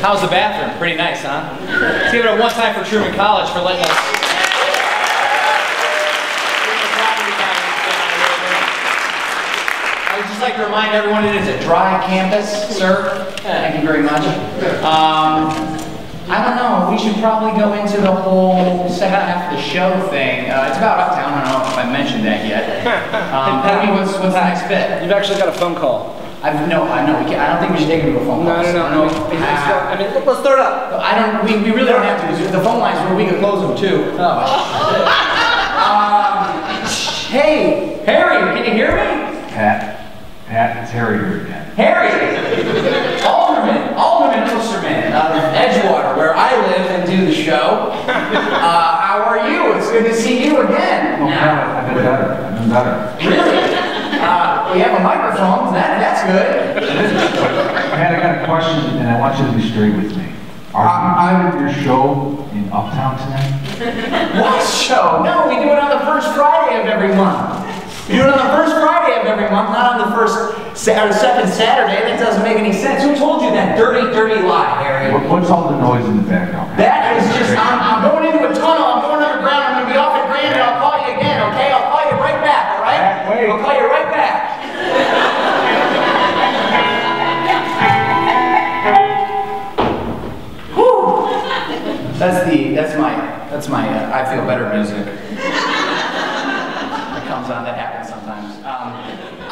How's the bathroom? Pretty nice, huh? Let's give it a one time for Truman College for letting us. I would just like to remind everyone it is a dry campus, sir. Thank you very much. Um, I don't know, we should probably go into the whole second half the show thing. Uh, it's about Uptown, I don't know if I mentioned that yet. Um, maybe what's, what's the next bit? You've actually got a phone call. I've, no, I know, we can't, I don't think we should take it to a phone call. No, no, no. I I don't mean, know. it's- it's- Ah. I mean, let's start up. I don't, we, we really don't have to, because the phone lines, where we could close them too. Oh. Um, hey, Harry, can you hear me? Pat, Pat, it's Harry here again. Harry, Alderman, Alderman Osterman out of Edgewater, where I live and do the show. Uh, how are you? It's good to see you again. Oh, Pat, I've been better, I've been better. Really? Uh, we have a microphone, that, that's good. Pat, I got a question, and I want you to be straight with me. Are you doing your show in Uptown tonight? What show? No, we do it on the first Friday of every month. We do it on the first Friday of every month, not on the first or second Saturday. That doesn't make any sense. Who told you that dirty, dirty lie, Harry? What's all the noise in the background? That's the, that's my, that's my uh, I feel better music. that comes on, that happens sometimes. Um,